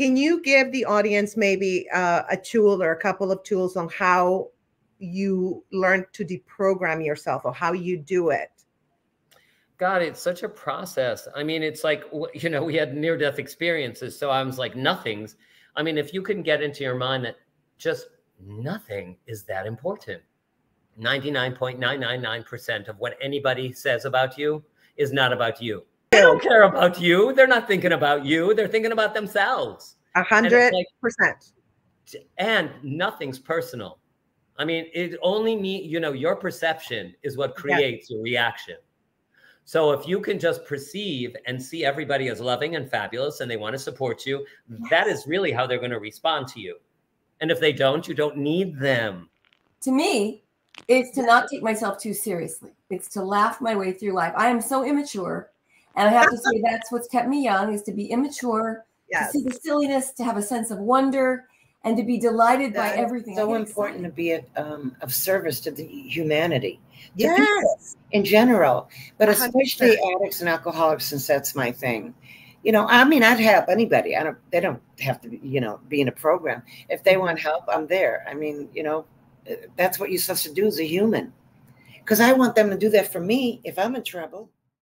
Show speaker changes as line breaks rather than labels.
can you give the audience maybe uh, a tool or a couple of tools on how you learn to deprogram yourself or how you do it?
God, it's such a process. I mean, it's like, you know, we had near death experiences. So I was like, nothing's. I mean, if you can get into your mind that just nothing is that important, 99.999% of what anybody says about you is not about you. They don't care about you. They're not thinking about you. They're thinking about themselves.
A hundred percent.
And nothing's personal. I mean, it only me, you know, your perception is what creates your reaction. So if you can just perceive and see everybody as loving and fabulous and they want to support you, yes. that is really how they're going to respond to you. And if they don't, you don't need them.
To me, it's to not take myself too seriously. It's to laugh my way through life. I am so immature. And I have to say that's what's kept me young is to be immature, yes. to see the silliness, to have a sense of wonder, and to be delighted that by everything.
So important to be um, of service to the humanity, to yes, in general, but 100%. especially addicts and alcoholics, since that's my thing. You know, I mean, I'd help anybody. I don't. They don't have to, you know, be in a program. If they want help, I'm there. I mean, you know, that's what you're supposed to do as a human. Because I want them to do that for me if I'm in trouble.